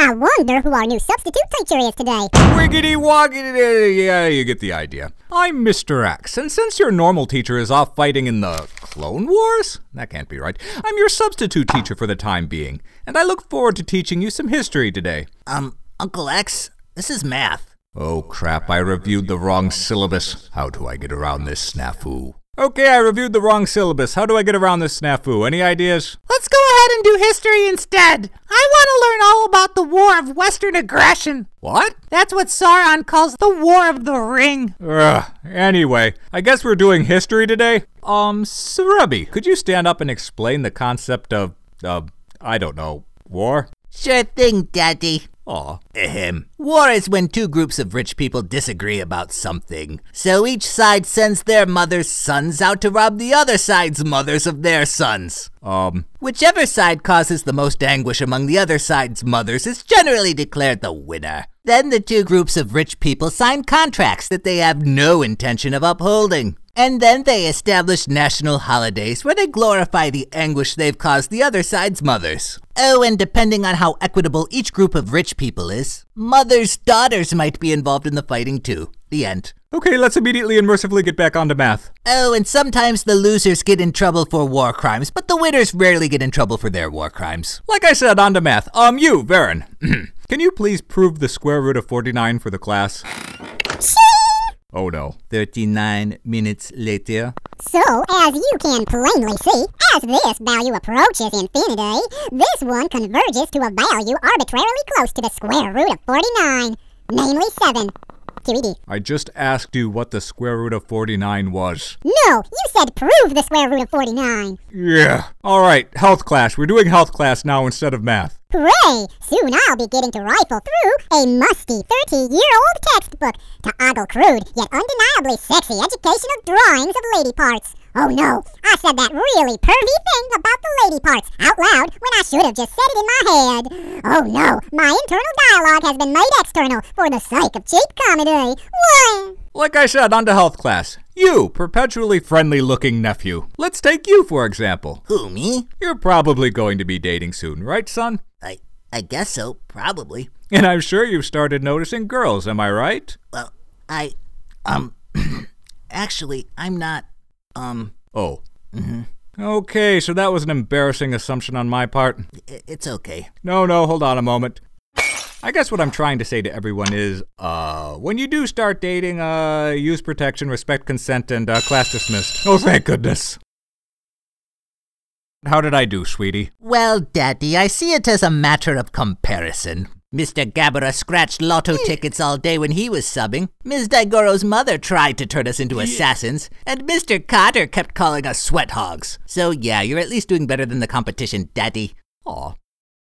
I wonder who our new substitute teacher is today. Wiggity woggity, yeah, you get the idea. I'm Mr. X, and since your normal teacher is off fighting in the Clone Wars? That can't be right. I'm your substitute teacher for the time being, and I look forward to teaching you some history today. Um, Uncle X, this is math. Oh crap, I reviewed the wrong syllabus. How do I get around this snafu? Okay, I reviewed the wrong syllabus. How do I get around this snafu? Any ideas? Let's go ahead and do history instead. I want to learn all about the War of Western Aggression. What? That's what Sauron calls the War of the Ring. Ugh. Anyway, I guess we're doing history today. Um, Serebii, could you stand up and explain the concept of, uh, I don't know, war? Sure thing, Daddy. Aw. Ahem. War is when two groups of rich people disagree about something. So each side sends their mother's sons out to rob the other side's mothers of their sons. Um, Whichever side causes the most anguish among the other side's mothers is generally declared the winner. Then the two groups of rich people sign contracts that they have no intention of upholding. And then they establish national holidays where they glorify the anguish they've caused the other side's mothers. Oh, and depending on how equitable each group of rich people is, mothers' daughters might be involved in the fighting too. The end. okay, let's immediately and mercifully get back onto math. Oh, and sometimes the losers get in trouble for war crimes, but the winners rarely get in trouble for their war crimes. Like I said, on to math. Um, you, Varan. Can you please prove the square root of 49 for the class? Oh no. 39 minutes later. So, as you can plainly see, as this value approaches infinity, this one converges to a value arbitrarily close to the square root of 49, namely 7. QED. I just asked you what the square root of 49 was. No, you said prove the square root of 49. Yeah. Alright, health class. We're doing health class now instead of math. Hooray! Soon I'll be getting to rifle through a musty 30-year-old textbook to ogle crude yet undeniably sexy educational drawings of lady parts. Oh no, I said that really pervy thing about the lady parts out loud when I should have just said it in my head. Oh no, my internal dialogue has been made external for the sake of cheap comedy. Why? Like I said, on to health class. You, perpetually friendly looking nephew. Let's take you, for example. Who, me? You're probably going to be dating soon, right, son? I, I guess so, probably. And I'm sure you've started noticing girls, am I right? Well, I, um, actually, I'm not, um, Oh. Mhm. Okay, so that was an embarrassing assumption on my part. it's okay. No, no, hold on a moment. I guess what I'm trying to say to everyone is, uh, when you do start dating, uh, use protection, respect consent, and, uh, class dismissed. Oh, thank goodness. How did I do, sweetie? Well, Daddy, I see it as a matter of comparison. Mr. Gabara scratched lotto hmm. tickets all day when he was subbing. Ms. Daigoro's mother tried to turn us into assassins, and Mr. Kotter kept calling us sweat hogs. So yeah, you're at least doing better than the competition, Daddy. Aw,